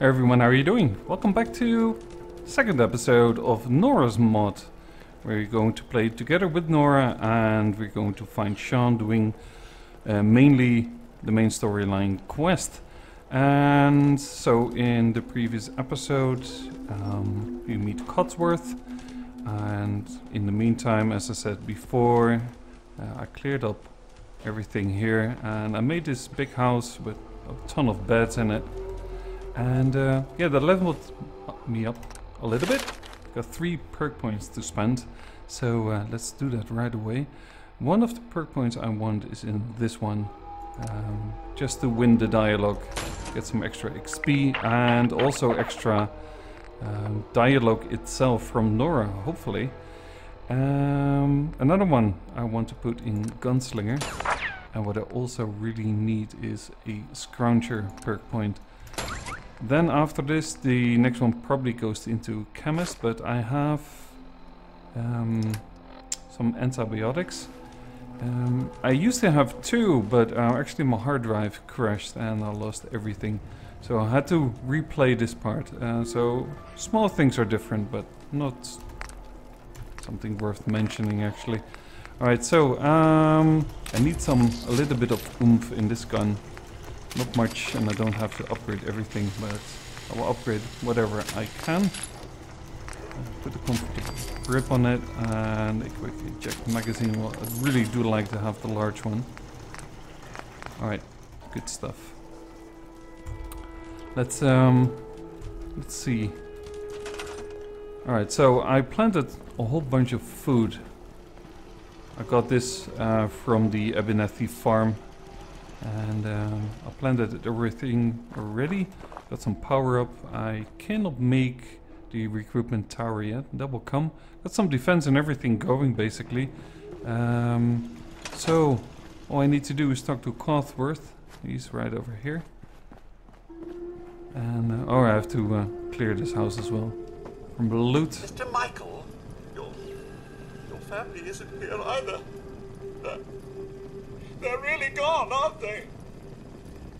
Everyone, how are you doing? Welcome back to second episode of Nora's Mod. We're going to play together with Nora and we're going to find Sean doing uh, mainly the main storyline quest. And so in the previous episode um, we meet Codsworth. and in the meantime, as I said before, uh, I cleared up everything here and I made this big house with a ton of beds in it. And uh, yeah, that leveled me up a little bit. Got three perk points to spend, so uh, let's do that right away. One of the perk points I want is in this one, um, just to win the dialogue, get some extra XP and also extra um, dialogue itself from Nora, hopefully. Um, another one I want to put in Gunslinger. And what I also really need is a Scrounger perk point. Then after this, the next one probably goes into Chemist, but I have um, some antibiotics. Um, I used to have two, but uh, actually my hard drive crashed and I lost everything. So I had to replay this part. Uh, so small things are different, but not something worth mentioning actually. Alright, so um, I need some a little bit of oomph in this gun. Not much, and I don't have to upgrade everything, but I will upgrade whatever I can. Put a comfortable grip on it, and a quick eject magazine. Well, I really do like to have the large one. Alright, good stuff. Let's um, let's see. Alright, so I planted a whole bunch of food I got this uh, from the Abernethy farm and um, I planted everything already. Got some power up. I cannot make the recruitment tower yet. That will come. Got some defense and everything going basically. Um, so all I need to do is talk to Codsworth. He's right over here. And uh, oh, I have to uh, clear this house as well from the loot. Mr. Michael, your, your family isn't here either. They're, they're really gone, aren't they?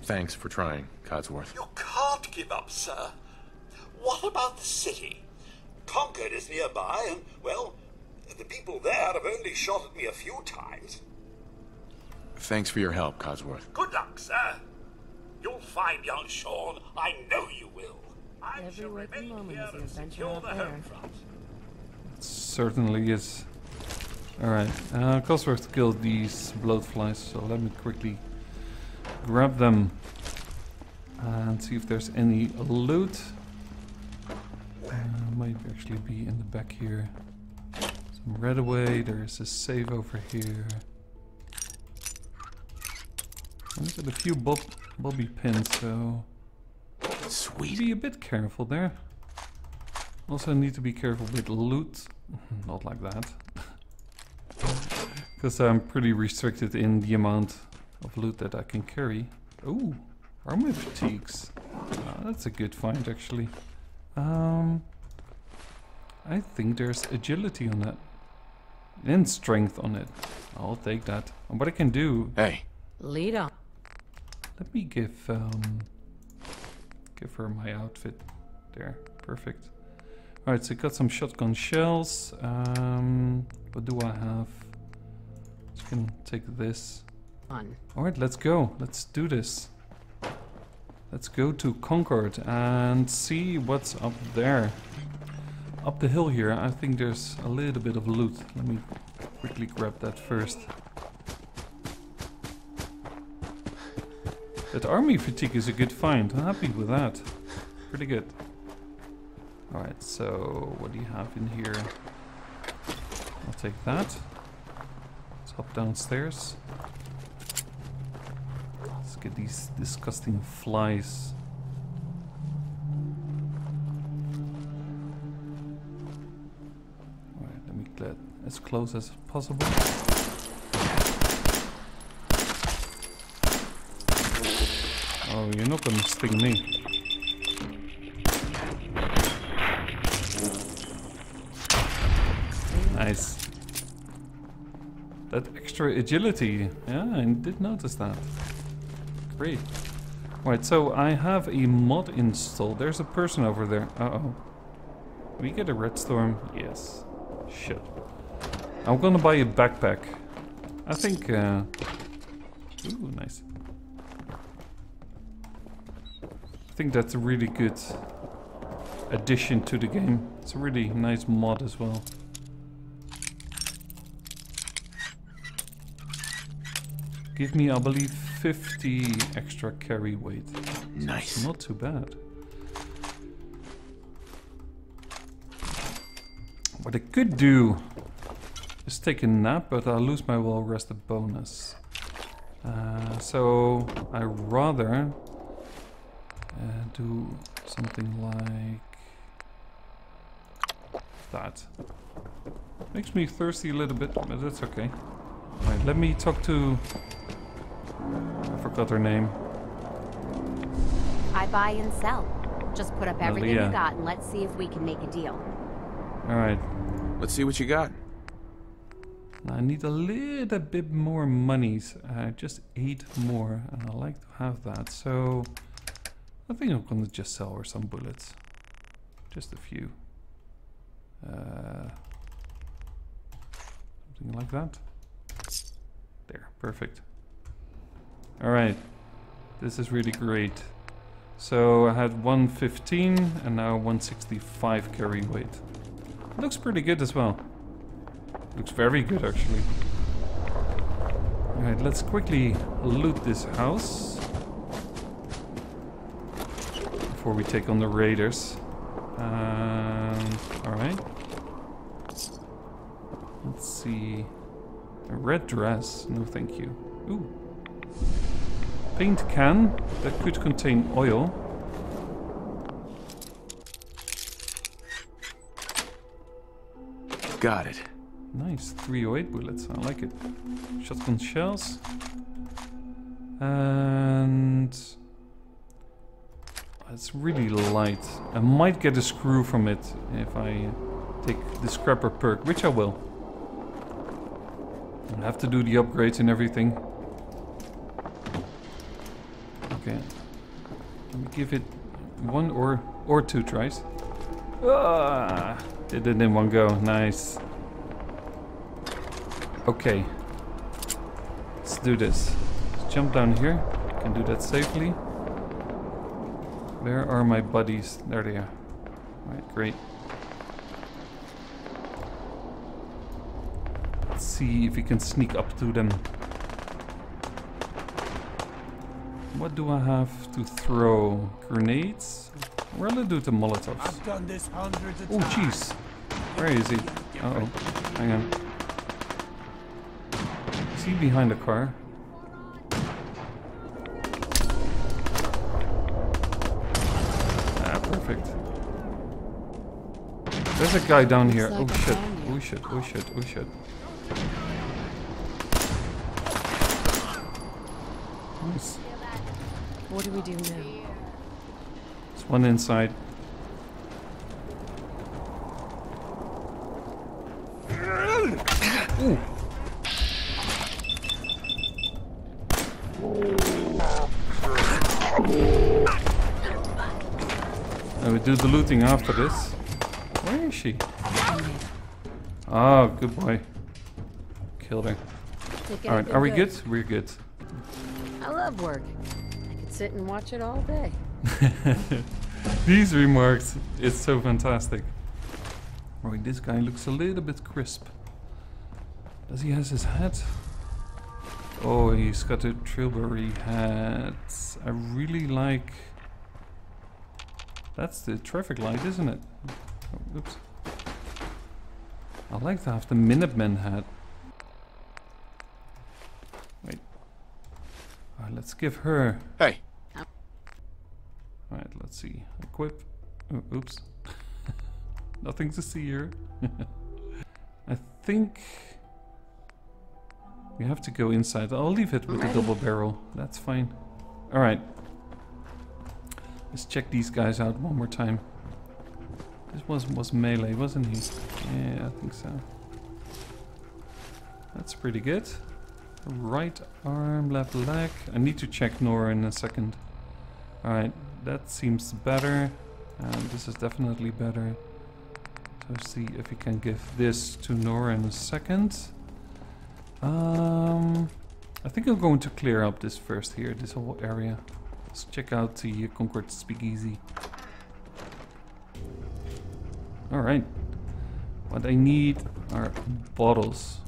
Thanks for trying, Codsworth. You can't give up, sir. What about the city? Concord is nearby, and, well, the people there have only shot at me a few times. Thanks for your help, Codsworth. Good luck, sir. You'll find young Sean. I know you will. I Every shall waking remain moment here is an and adventure secure out the there. home front. Certainly is. Alright, uh, Codsworth killed these bloatflies, so let me quickly grab them and see if there's any loot. Uh, might actually be in the back here. Some red away, there's a save over here. Got a few bob bobby pins, so Sweet. be a bit careful there. Also need to be careful with loot. Not like that. Because I'm pretty restricted in the amount of loot that I can carry. Ooh, armor fatigues. Ah, that's a good find actually. Um, I think there's agility on that. And strength on it. I'll take that. And what I can do, Hey, Lead on. let me give um, give her my outfit. There, perfect. Alright, so I got some shotgun shells. Um, what do I have? Can take this. On. Alright, let's go. Let's do this. Let's go to Concord and see what's up there. Up the hill here, I think there's a little bit of loot. Let me quickly grab that first. That army fatigue is a good find. I'm happy with that. Pretty good. Alright, so what do you have in here? I'll take that. Let's hop downstairs. Let's get these disgusting flies. Alright, let me get as close as possible. Oh, you're not gonna sting me. Extra agility. Yeah, I did notice that. Great. Right, so I have a mod installed. There's a person over there. Uh-oh. We get a red storm? Yes. Shit. I'm gonna buy a backpack. I think, uh... Ooh, nice. I think that's a really good addition to the game. It's a really nice mod as well. Give me, I believe, 50 extra carry weight. Nice. Not too bad. What I could do is take a nap, but I'll lose my well rested bonus. Uh, so I rather uh, do something like that. Makes me thirsty a little bit, but that's okay. Alright, let me talk to... I forgot her name. I buy and sell. Just put up everything Malia. you got and let's see if we can make a deal. Alright, Let's see what you got. I need a little bit more monies. Uh, just eight more, and I like to have that. So I think I'm gonna just sell her some bullets, just a few. Uh, something like that. There, perfect. All right, this is really great. So I had 115 and now 165 carry weight. Looks pretty good as well. Looks very good actually. Alright, let's quickly loot this house. Before we take on the raiders. Um, Alright. Let's see. A red dress. No thank you. Ooh. Paint can that could contain oil. Got it. Nice, 308 bullets, I like it. Shotgun shells. And... It's really light. I might get a screw from it if I take the scrapper perk, which I will. I have to do the upgrades and everything. Okay. Let me give it one or or two tries. Ah, did it in one go. Nice. Okay. Let's do this. Let's jump down here. Can do that safely. Where are my buddies? There they are. Alright, great. Let's see if we can sneak up to them. What do I have to throw? Grenades? Where will I do the Molotovs? I've done this hundreds of Oh, jeez. Where is he? Uh oh. Hang on. Is he behind the car? Ah, perfect. There's a guy down here. Oh shit. Oh shit. Oh shit. Oh shit. Nice. What do we do now? There's one inside. Ooh. And we do the looting after this. Where is she? Oh, good boy. Killed her. Alright, are we good? We're good. I love work. I could sit and watch it all day. These remarks, it's so fantastic. Right, this guy looks a little bit crisp. Does he has his hat? Oh, he's got a trilbury hat. I really like... That's the traffic light, isn't it? Oh, oops. I like to have the Minuteman hat. Wait. Alright, let's give her Hey, Alright, let's see. Equip. Oh, oops. Nothing to see here. I think we have to go inside. I'll leave it with the double barrel. That's fine. Alright. Let's check these guys out one more time. This was was melee, wasn't he? Yeah, I think so. That's pretty good. Right arm, left leg. I need to check Nora in a second. Alright, that seems better. And this is definitely better. So see if we can give this to Nora in a second. Um, I think I'm going to clear up this first here, this whole area. Let's check out the Concord Speakeasy. Alright. What I need are bottles.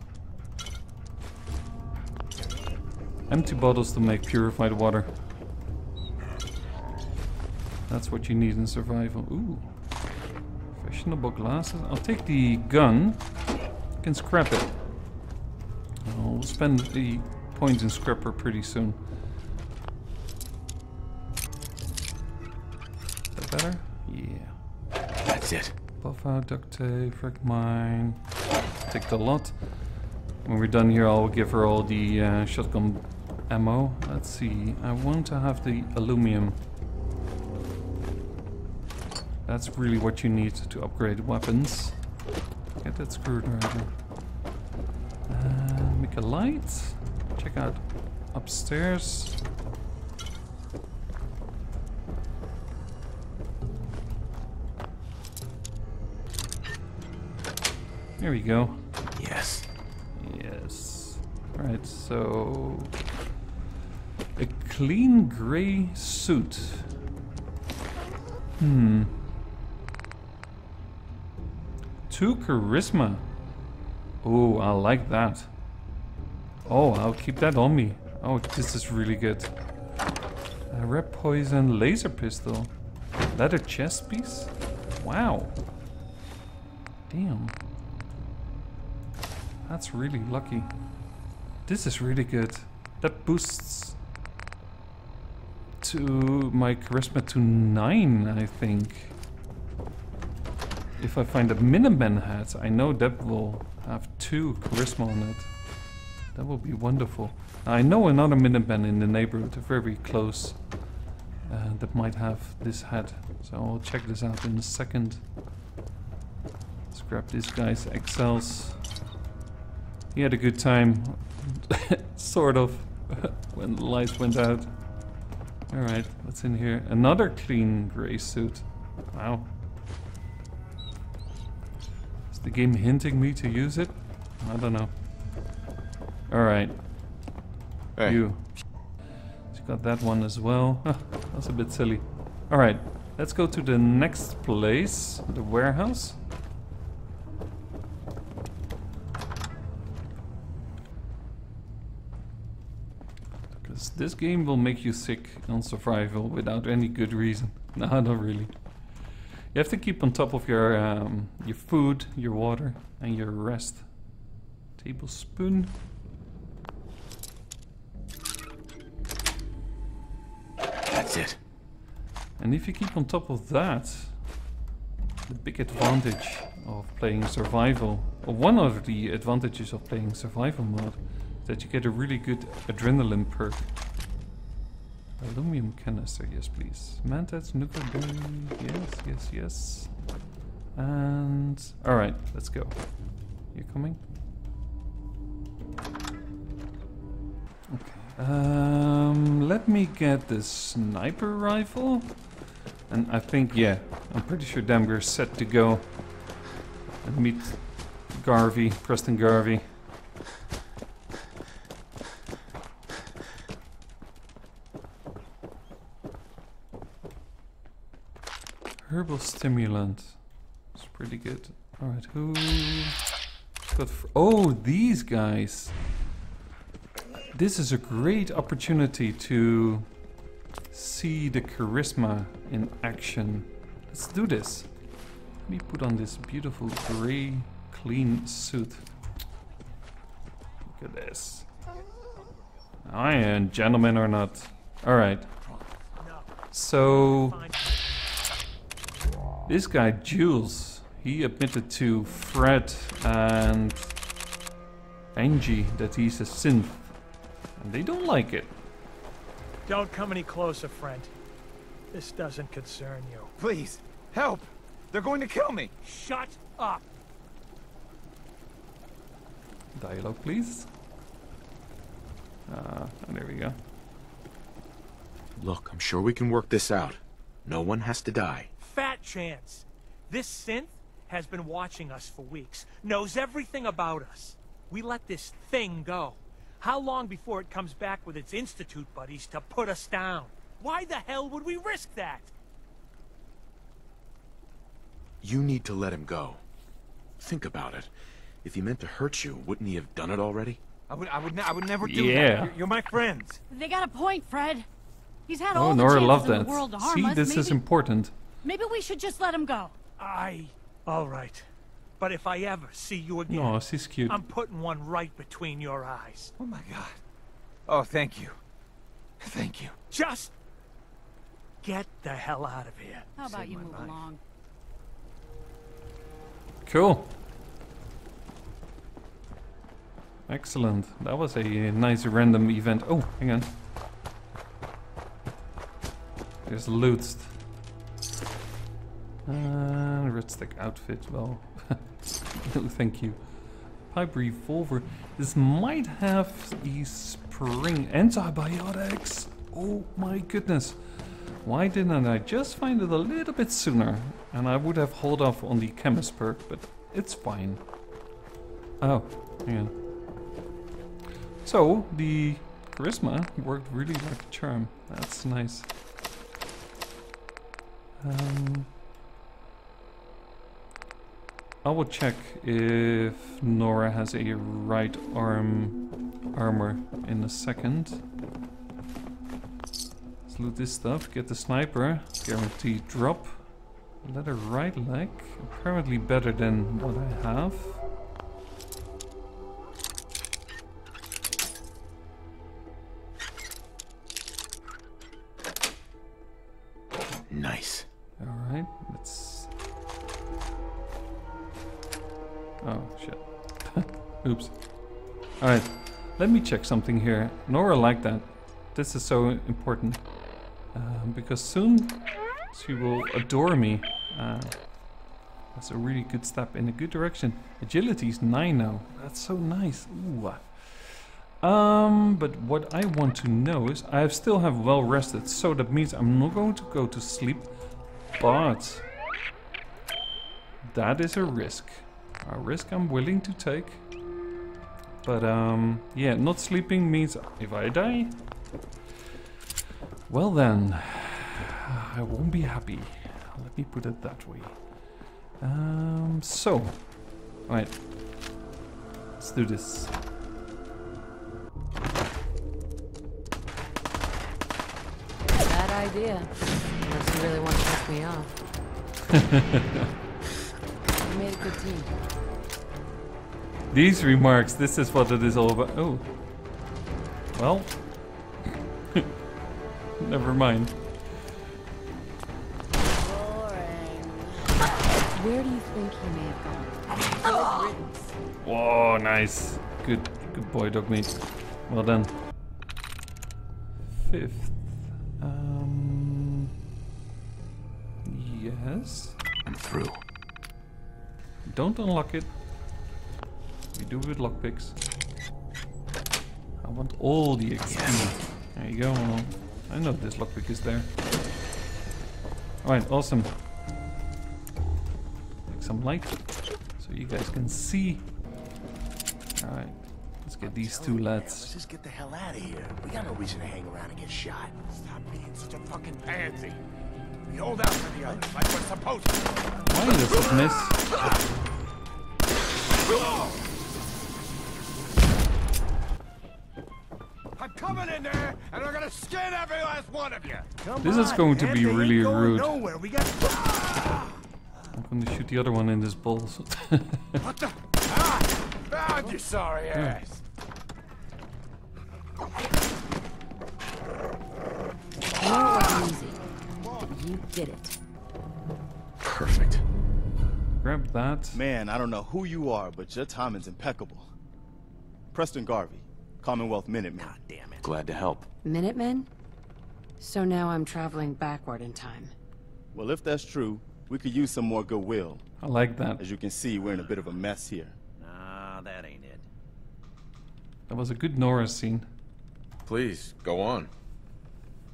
Empty bottles to make purified water. That's what you need in survival. Ooh. Fashionable glasses. I'll take the gun. I can scrap it. Oh, we'll spend the points in scrapper pretty soon. Is that better? Yeah. That's it. Buffout, duct tape, frag mine. Take the lot. When we're done here, I'll give her all the uh, shotgun ammo. Let's see. I want to have the aluminum. That's really what you need to upgrade weapons. Get that screwdriver. Uh, make a light. Check out upstairs. There we go. Yes. Yes. Alright, so... A clean grey suit. Hmm. Two charisma. Oh, I like that. Oh, I'll keep that on me. Oh, this is really good. A red poison laser pistol. Leather chest piece? Wow. Damn. That's really lucky. This is really good. That boosts to my charisma to 9, I think. If I find a Minuteman hat, I know that will have 2 charisma on it. That will be wonderful. I know another Minuteman in the neighborhood, very close, uh, that might have this hat. So I'll check this out in a second. Let's grab this guy's excels. He had a good time, sort of, when the lights went out. Alright, what's in here? Another clean grey suit. Wow. The game hinting me to use it? I don't know. Alright, Hey. you. She's got that one as well. That's a bit silly. Alright, let's go to the next place, the warehouse. Because this game will make you sick on survival without any good reason. No, not really. You have to keep on top of your um, your food, your water, and your rest. Tablespoon. That's it. And if you keep on top of that, the big advantage of playing survival, or one of the advantages of playing survival mode, is that you get a really good adrenaline perk. Aluminum canister, yes please. Mentats, nuclear gun, yes, yes, yes. And alright, let's go. You coming? Okay. Um, let me get the sniper rifle. And I think, yeah, I'm pretty sure we're set to go and meet Garvey, Preston Garvey. Herbal stimulant. It's pretty good. Alright, who got Oh, these guys. This is a great opportunity to see the charisma in action. Let's do this. Let me put on this beautiful gray, clean suit. Look at this. I am gentleman or not. Alright. So, this guy, Jules, he admitted to Fred and Angie that he's a synth. And they don't like it. Don't come any closer, friend. This doesn't concern you. Please, help! They're going to kill me! Shut up! Dialogue, please. Uh, there we go. Look, I'm sure we can work this out. No one has to die. Fat chance. This synth has been watching us for weeks, knows everything about us. We let this thing go. How long before it comes back with its Institute buddies to put us down? Why the hell would we risk that? You need to let him go. Think about it. If he meant to hurt you, wouldn't he have done it already? I would, I would, ne- I would never do Yeah. that. You're, you're my friends. They got a point, Fred. He's had Oh, all the Nora chances loved in that. the world to harm See, us. this maybe, is important. Maybe we should just let him go. I... All right. But if I ever see you again, No, she's cute. I'm putting one right between your eyes. Oh my god. Oh, thank you. Thank you. Just... Get the hell out of here. How about Save you move life. along? Cool. Excellent. That was a nice random event. Oh, hang on. There's loot. Uh, red stick outfit. Well, no, thank you. Pipe revolver. This might have a spring antibiotics. Oh my goodness. Why didn't I just find it a little bit sooner? And I would have hold off on the chemist perk, but it's fine. Oh, hang on. So, the charisma worked really like a charm. That's nice. Um, I will check if Nora has a right arm armor in a second. Let's loot this stuff. Get the sniper. Guaranteed drop. Leather right leg. Apparently better than what I have. Me check something here. Nora liked that. This is so important. Um, because soon she will adore me. Uh, that's a really good step in a good direction. Agility is 9 now. That's so nice. Ooh. Um, but what I want to know is I still have well rested, so that means I'm not going to go to sleep, but that is a risk. A risk I'm willing to take. But um, yeah, not sleeping means if I die, well then, I won't be happy. Let me put it that way. Um, so, alright, let's do this. Bad idea. Unless you really want to piss me off. you made a good team. These remarks, this is what it is all about. Oh. Well. Never mind. Where do you think he may have gone? Good riddance. Whoa, nice. Good good boy, dog meat. Well done. Fifth. Um Yes. I'm through. Don't unlock it. We do with lockpicks. I want all the XP. There you go. I know this lockpick is there. Alright, awesome. Make some light so you guys can see. Alright, let's get these two Let's lads. just get the hell out of here. We got no reason to hang around and get shot. Stop being such a fucking pansy. We hold out for the others like we're supposed to. Why does it miss? Coming in there, and I'm gonna skin every last one of you. Come This is going to be really rude. Nowhere. We got. I'm gonna shoot the other one in this balls. What the? Ah! Found you, sorry ass. I know it wasn't easy, but you did it. Perfect. Grab that. Man, I don't know who you are, but your timing's impeccable. Preston Garvey, Commonwealth Minuteman. God damn it. Glad to help. Minutemen? So now I'm traveling backward in time. Well, if that's true, we could use some more goodwill. I like that. As you can see, we're in a bit of a mess here. Nah, that ain't it. That was a good Nora scene. Please, go on.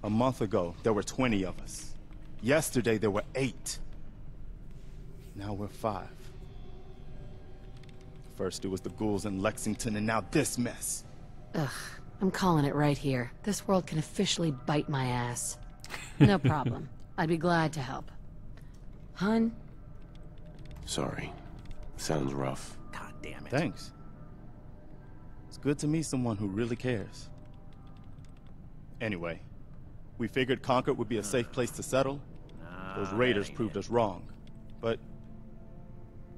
A month ago, there were 20 of us. Yesterday, there were eight. Now we're five. First, it was the ghouls in Lexington, and now this mess. Ugh, I'm calling it right here. This world can officially bite my ass. No problem. I'd be glad to help. Hun, Sorry. Sounds rough. God damn it. Thanks. It's good to meet someone who really cares. Anyway, we figured Concord would be a safe place to settle. Those raiders proved us wrong. But,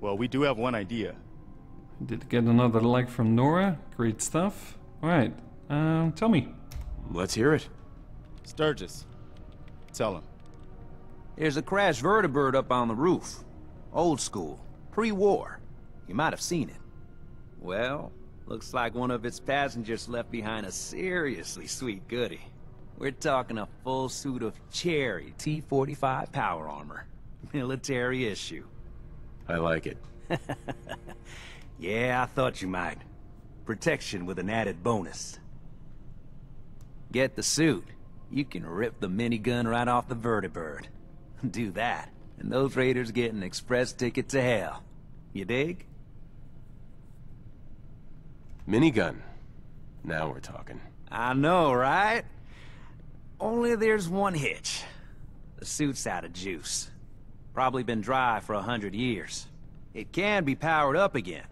well, we do have one idea. Did get another like from Nora. Great stuff. Alright, um, tell me. Let's hear it. Sturgis, tell him. There's a crashed vertibird up on the roof. Old school. Pre-war. You might have seen it. Well, looks like one of its passengers left behind a seriously sweet goodie. We're talking a full suit of cherry T-45 power armor. Military issue. I like it. Yeah, I thought you might. Protection with an added bonus. Get the suit. You can rip the minigun right off the vertibird. Do that, and those raiders get an express ticket to hell. You dig? Minigun. Now we're talking. I know, right? Only there's one hitch. The suit's out of juice. Probably been dry for a hundred years. It can be powered up again.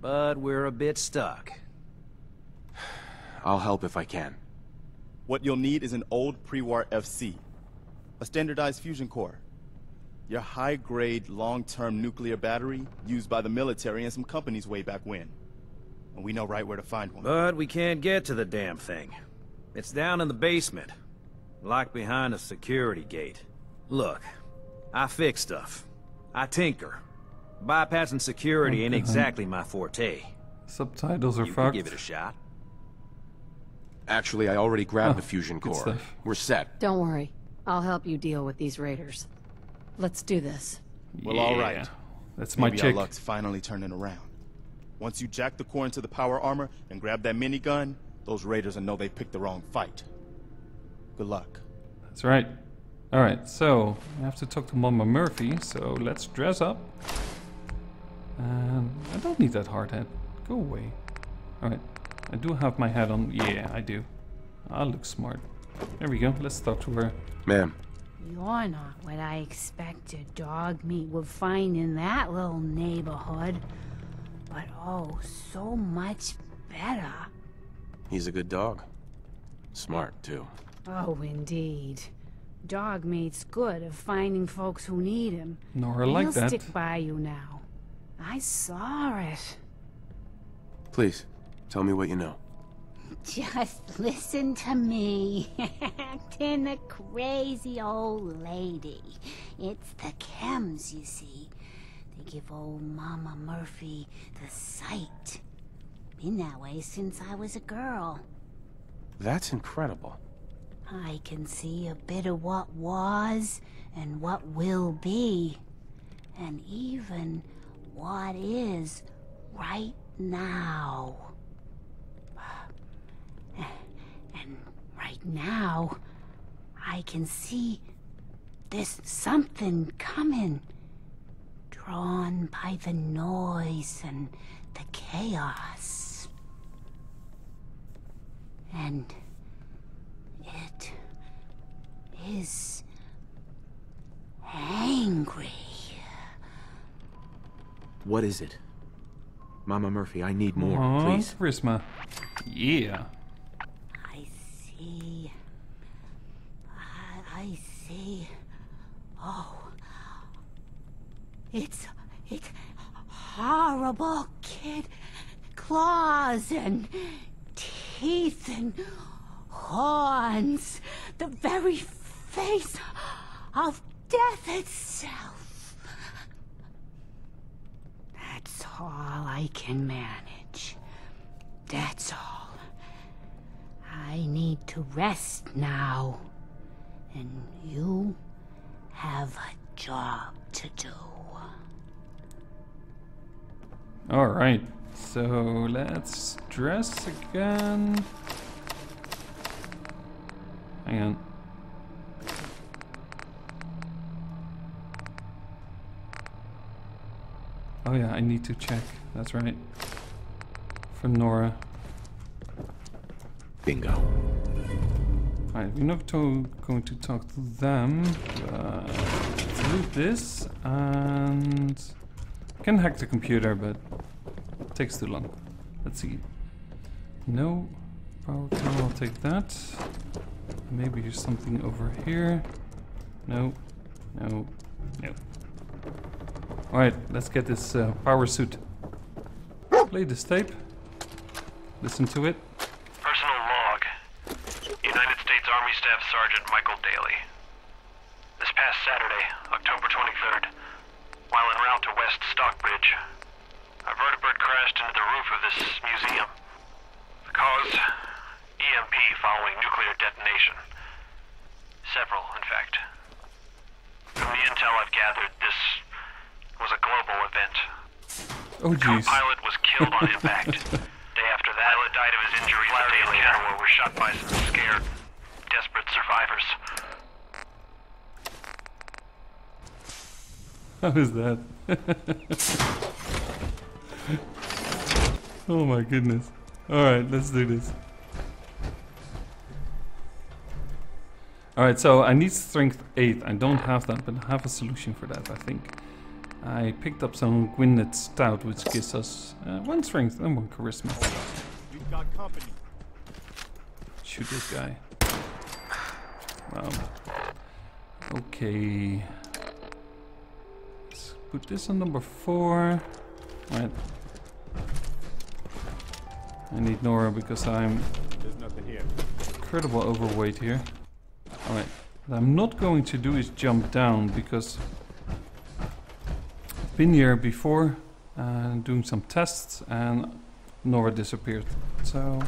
But we're a bit stuck. I'll help if I can. What you'll need is an old pre-war FC, a standardized fusion core. Your high-grade, long-term nuclear battery used by the military and some companies way back when. And we know right where to find one. But we can't get to the damn thing. It's down in the basement. Locked behind a security gate. Look, I fix stuff. I tinker. Bypassing security ain't exactly my forte. Subtitles are You could fucked. give it a shot. Actually, I already grabbed Oh, the fusion core. We're set. don't worry. I'll help you deal with these raiders. Let's do this. Well, all right. That's my Maybe chick. our luck's finally turning around. Once you jack the core into the power armor and grab that minigun, those raiders will know they picked the wrong fight. Good luck. That's right. Alright, so I have to talk to Mama Murphy, so let's dress up. And I don't need that hard hat. Go away. Alright, I do have my hat on. Yeah, I do. I look smart. There we go, let's talk to her. Ma'am, You're not what I expected dog meat would find in that little neighborhood. But oh, so much better. he's a good dog. Smart, too. Oh, indeed. Dog meat's good at finding folks who need him. Nora like He'll that. stick by you now. I saw it. Please, tell me what you know. Just listen to me. Acting a crazy old lady. It's the chems, you see. They give old Mama Murphy the sight. Been that way since I was a girl. That's incredible. I can see a bit of what was and what will be. And even what is right now. And right now, I can see there's something coming. Drawn by the noise and the chaos. And it is angry. What is it? Mama Murphy, I need more, Aw, please. Prisma. Yeah. I see. I, I see. Oh. It's. It's horrible, kid. Claws and teeth and horns. The very face of death itself. That's all I can manage. That's all. I need to rest now. And you have a job to do. Alright, so let's dress again. Hang on. Oh yeah, I need to check. That's right. For Nora. Bingo. Alright, we're not to, going to talk to them. But through this and can hack the computer, but takes too long. Let's see. No power tool, I'll take that. Maybe there's something over here. No, no, no. Alright, let's get this uh, power suit. Play this tape. Listen to it. Personal log. United States Army Staff Sergeant Michael Daly. This past Saturday, October 23rd, while en route to West Stockbridge, a vertibird crashed into the roof of this museum. The cause? EMP following nuclear detonation. Several, in fact. From the intel I've gathered, this was a global event. Oh The jeez. co-pilot was killed on impact. Day after that, pilot died of his injuries day later were shot by some scared, desperate survivors. How is that? oh my goodness. Alright, let's do this. Alright, so I need strength 8. I don't have that, but I have a solution for that, I think. I picked up some Gwinnett Stout, which gives us uh, one strength and one charisma. We've got company. Shoot this guy. Wow. Okay. Let's put this on number 4. Right. I need Nora because I'm There's nothing here. incredible overweight here. Alright. What I'm not going to do is jump down because been here before uh, doing some tests and Nora disappeared. So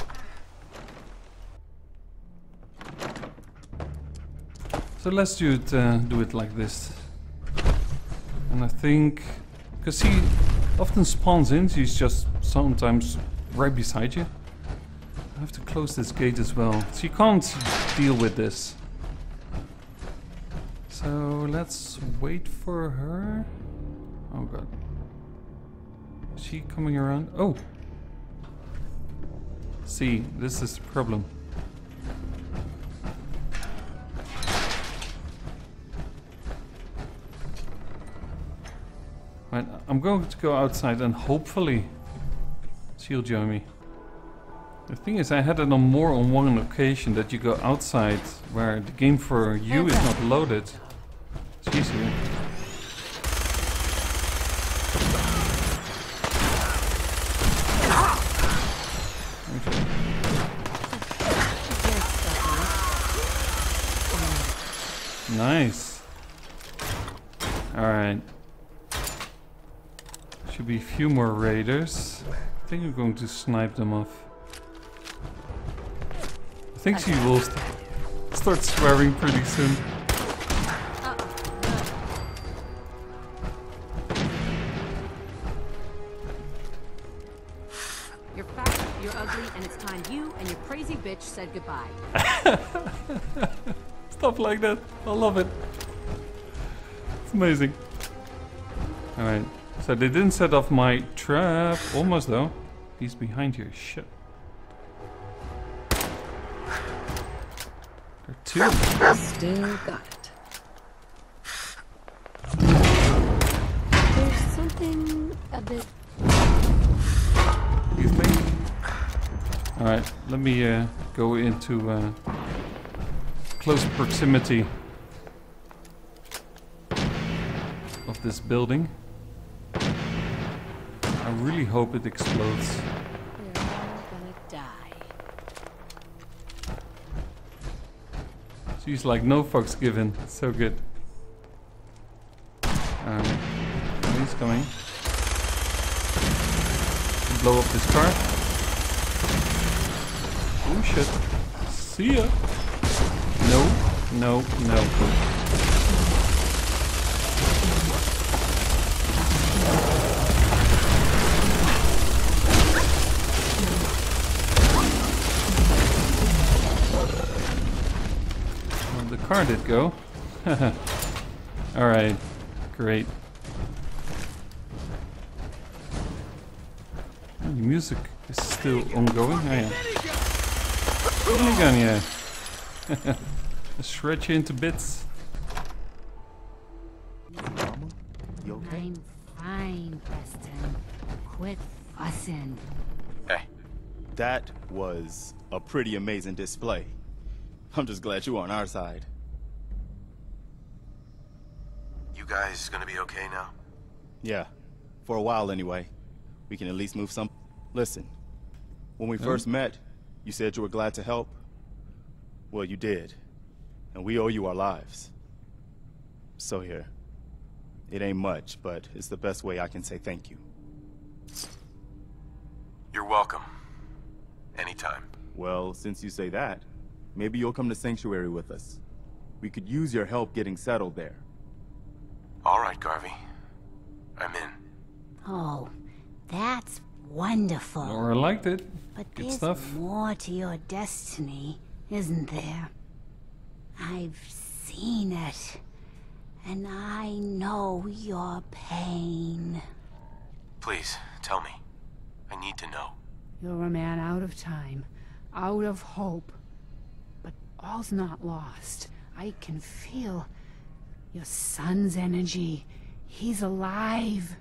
So let's do it uh, do it like this. And I think because he often spawns in, he's just sometimes right beside you. I have to close this gate as well. So you can't deal with this. So let's wait for her. Oh god. Is she coming around? Oh! See, this is the problem. Right, I'm going to go outside and hopefully she'll join me. The thing is, I had it on more on one occasion that you go outside where the game for you is not loaded. It's easier. Okay. Nice. Alright. More raiders. I think I'm going to snipe them off. I think she will st start swearing pretty soon. Uh, uh. You're fat, you're ugly, and it's time you and your crazy bitch said goodbye. Stuff like that. I love it. It's amazing. Alright. So they didn't set off my trap. Almost though. He's behind here. Shit. There are two. Still got it. There's something a bit. You think? Alright, let me uh, go into uh, close proximity of this building. I really hope it explodes. All gonna die. She's like, no fucks given. So good. Um, he's coming. Blow up this car. Oh shit. See ya. No, no, no. Car did go. Alright, great. Oh, the music is still ongoing. Oh, yeah. Minigun, yeah. Shred you into bits. You okay? I'm fine, Preston. Quit fussing. Hey. That was a pretty amazing display. I'm just glad you were on our side. Guys gonna be okay now? Yeah. For a while anyway. We can at least move some... Listen. When we Yeah. first met, you said you were glad to help. Well, you did. And we owe you our lives. So here. It ain't much, but it's the best way I can say thank you. You're welcome. Anytime. Well, since you say that, maybe you'll come to Sanctuary with us. We could use your help getting settled there. All right, Garvey. I'm in. Oh, that's wonderful. Nora liked it. But Good there's stuff. more to your destiny, isn't there? I've seen it. And I know your pain. Please, tell me. I need to know. You're a man out of time, out of hope. But all's not lost. I can feel your son's energy. He's alive.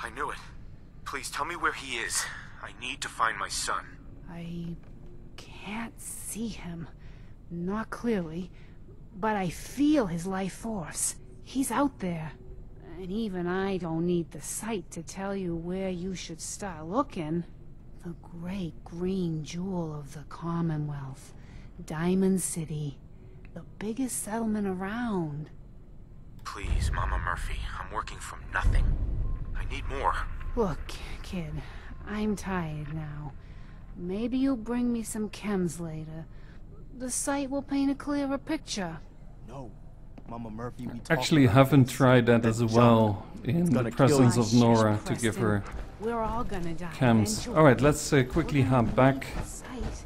I knew it. Please tell me where he is. I need to find my son. I can't see him. Not clearly. But I feel his life force. He's out there. And even I don't need the sight to tell you where you should start looking. The great green jewel of the Commonwealth. Diamond City. The biggest settlement around. Please, Mama Murphy. I'm working from nothing. I need more. Look, kid, I'm tired now. Maybe you'll bring me some chems later. The sight will paint a clearer picture. No. Mama Murphy, we Actually haven't this. tried that That as well in the presence of Nora to give her We're all gonna die. chems. eventually. Alright, let's uh, quickly hop back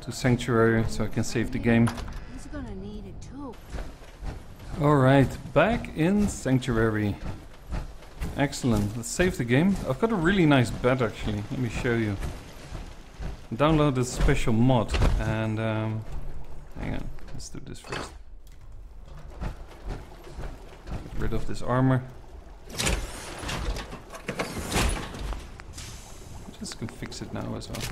to Sanctuary so I can save the game. Alright, back in Sanctuary. Excellent. Let's save the game. I've got a really nice bed actually. Let me show you. Download this special mod and um, hang on. Let's do this first. Get rid of this armor. Just can fix it now as well.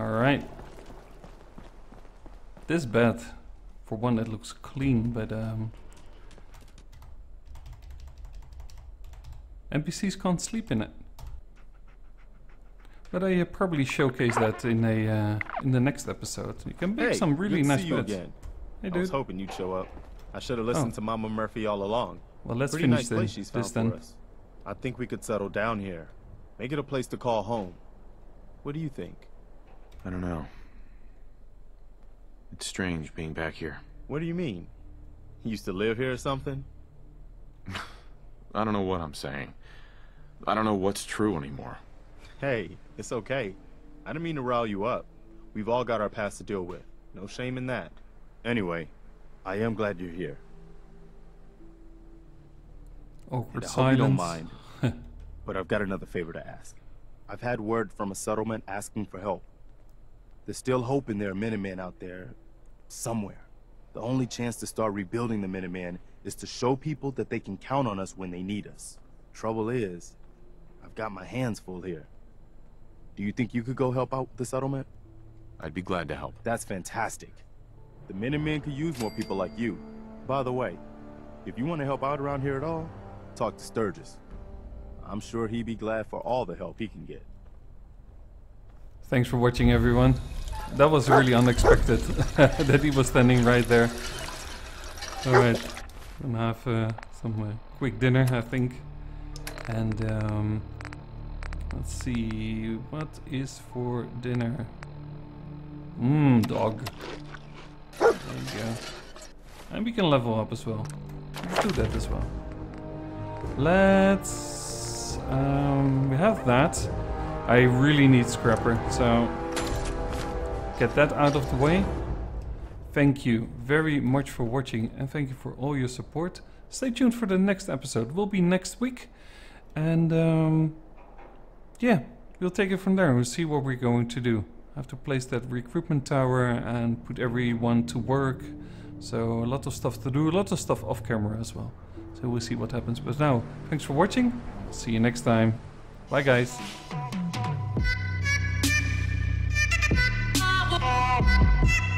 Alright. This bed, for one, it looks clean, but um, NPCs can't sleep in it. But I uh, probably showcase that in a uh, in the next episode. You can make Hey, some really nice see you beds. again. Hey, dude. I was hoping you'd show up. I should have listened Oh. to Mama Murphy all along. Well, let's Pretty finish nice the- this then. us. I think we could settle down here. Make it a place to call home. What do you think? I don't know. It's strange being back here. What do you mean? You used to live here or something? I don't know what I'm saying. I don't know what's true anymore. Hey, it's okay. I didn't mean to rile you up. We've all got our past to deal with. No shame in that. Anyway, I am glad you're here. Awkward And I hope you don't mind. but I've got another favor to ask. I've had word from a settlement asking for help. They're still hoping there are Minutemen out there somewhere. The only chance to start rebuilding the Minutemen is to show people that they can count on us when they need us. Trouble is, I've got my hands full here. Do you think you could go help out the settlement? I'd be glad to help. That's fantastic. The Minutemen could use more people like you. By the way, if you want to help out around here at all, talk to Sturgis. I'm sure he'd be glad for all the help he can get. Thanks for watching, everyone. That was really unexpected that he was standing right there. Alright, gonna have uh, some uh, quick dinner, I think. And um, let's see, what is for dinner? Mmm, dog. There you go. And we can level up as well. Let's do that as well. Let's Um, we have that. I really need Scrapper, so get that out of the way. Thank you very much for watching and thank you for all your support. Stay tuned for the next episode. Will be next week. And um, yeah, we'll take it from there. We'll see what we're going to do. I have to place that recruitment tower and put everyone to work. So a lot of stuff to do, a lot of stuff off camera as well. So we'll see what happens. But now, thanks for watching. See you next time. Bye guys. Thank you.